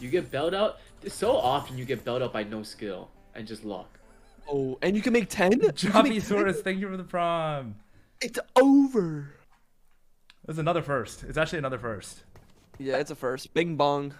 You get bailed out. So often you get bailed out by no skill and just luck. Oh, and you can make 10? Joppiesaurus, thank you for the prom. It's over. That's another first. It's actually another first. Yeah, it's a first. Bing bong.